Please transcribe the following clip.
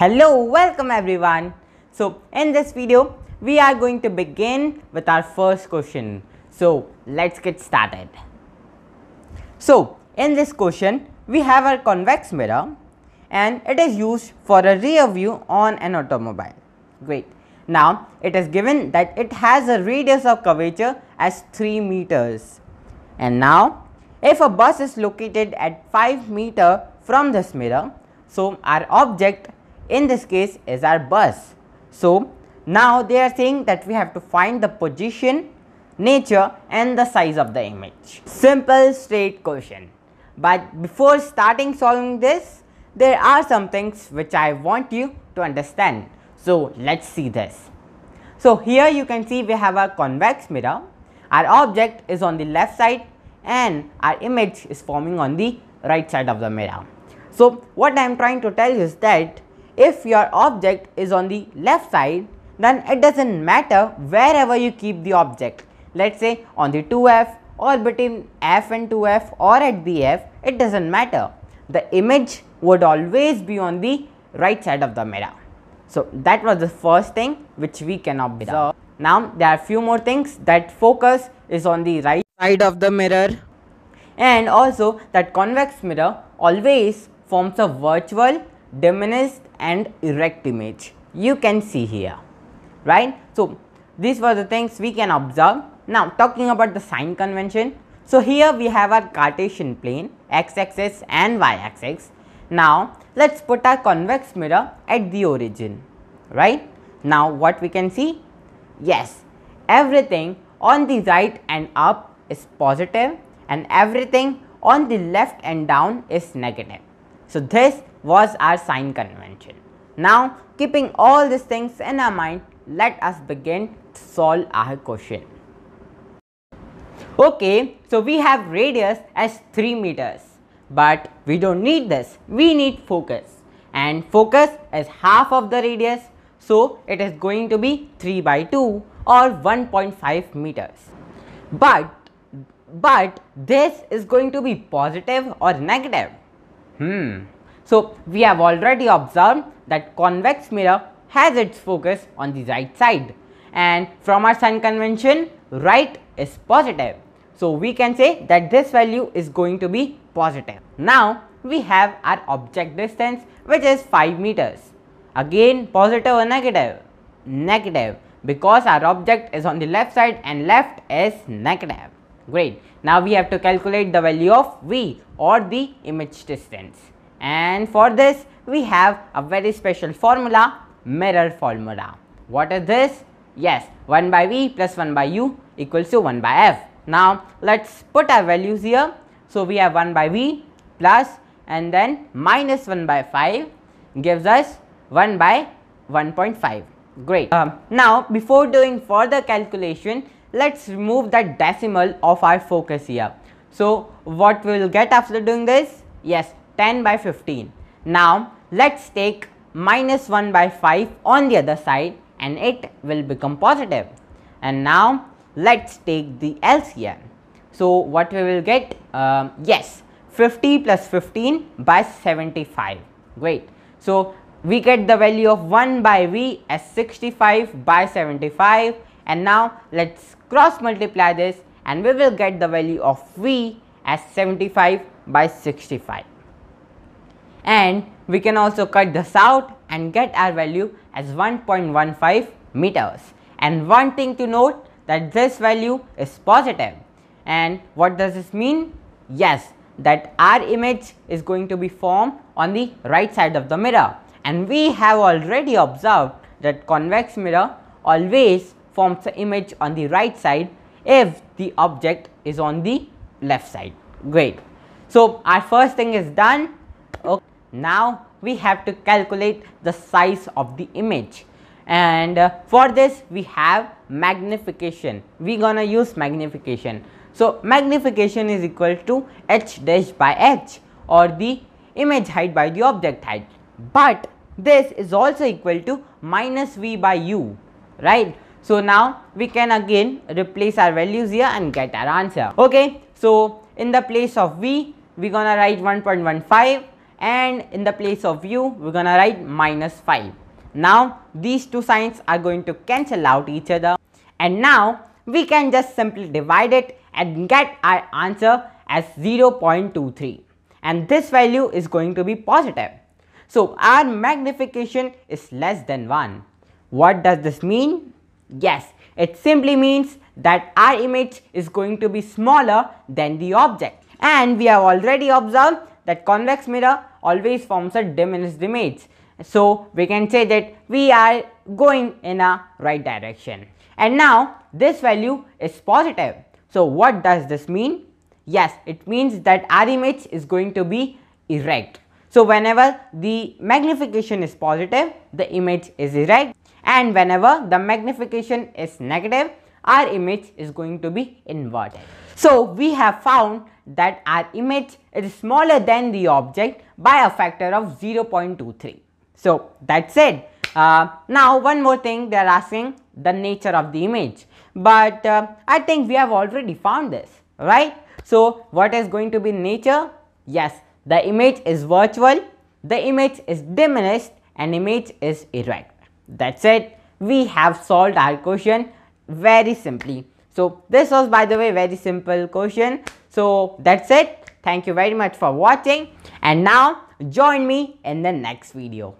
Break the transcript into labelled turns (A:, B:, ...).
A: Hello, welcome everyone. So in this video, we are going to begin with our first question. So let's get started. So in this question, we have our convex mirror and it is used for a rear view on an automobile. Great. Now it is given that it has a radius of curvature as 3 meters. And now if a bus is located at 5 meter from this mirror, so our object in this case is our bus. So now they are saying that we have to find the position, nature and the size of the image. Simple straight question. But before starting solving this, there are some things which I want you to understand. So let's see this. So here you can see we have a convex mirror. Our object is on the left side and our image is forming on the right side of the mirror. So what I am trying to tell you is that if your object is on the left side then it does not matter wherever you keep the object. Let us say on the 2f or between f and 2f or at the f it does not matter. The image would always be on the right side of the mirror. So that was the first thing which we can observe. Now there are few more things that focus is on the right side of the mirror and also that convex mirror always forms a virtual, diminished and erect image. You can see here, right. So these were the things we can observe. Now talking about the sign convention. So here we have our Cartesian plane, x-axis and y-axis now let's put our convex mirror at the origin, right? Now what we can see? Yes, everything on the right and up is positive and everything on the left and down is negative. So this was our sign convention. Now keeping all these things in our mind, let us begin to solve our question. Okay, so we have radius as 3 meters but we don't need this, we need focus and focus is half of the radius. So, it is going to be 3 by 2 or 1.5 meters. But, but this is going to be positive or negative. Hmm. So, we have already observed that convex mirror has its focus on the right side and from our sign convention right is positive so, we can say that this value is going to be positive. Now, we have our object distance which is 5 meters. Again positive or negative? Negative because our object is on the left side and left is negative. Great. Now, we have to calculate the value of V or the image distance. And for this, we have a very special formula, mirror formula. What is this? Yes, 1 by V plus 1 by U equals to 1 by F. Now, let us put our values here. So, we have 1 by V plus and then minus 1 by 5 gives us 1 by 1.5. Great. Um, now, before doing further calculation, let us remove that decimal of our focus here. So, what we will get after doing this? Yes, 10 by 15. Now, let us take minus 1 by 5 on the other side and it will become positive. And now, let's take the LCM. So, what we will get? Um, yes, 50 plus 15 by 75. Great. So, we get the value of 1 by V as 65 by 75 and now let us cross multiply this and we will get the value of V as 75 by 65. And we can also cut this out and get our value as 1.15 meters. And one thing to note that this value is positive. And what does this mean? Yes, that our image is going to be formed on the right side of the mirror. And we have already observed that convex mirror always forms the image on the right side if the object is on the left side. Great. So, our first thing is done. Now, we have to calculate the size of the image. And uh, for this we have magnification. We gonna use magnification. So magnification is equal to h dash by h or the image height by the object height. But this is also equal to minus v by u right? So now we can again replace our values here and get our answer. Okay? So in the place of v we gonna write 1.15 and in the place of u we're gonna write minus 5. Now these two signs are going to cancel out each other and now we can just simply divide it and get our answer as 0.23 and this value is going to be positive. So our magnification is less than 1. What does this mean? Yes, it simply means that our image is going to be smaller than the object. And we have already observed that convex mirror always forms a diminished image. So we can say that we are going in a right direction. And now this value is positive. So what does this mean? Yes, it means that our image is going to be erect. So whenever the magnification is positive, the image is erect and whenever the magnification is negative, our image is going to be inverted. So we have found that our image is smaller than the object by a factor of 0.23. So that's it. Uh, now one more thing they are asking the nature of the image but uh, I think we have already found this right. So what is going to be nature? Yes the image is virtual, the image is diminished and image is erect. That's it. We have solved our question very simply. So this was by the way very simple question. So that's it. Thank you very much for watching and now join me in the next video.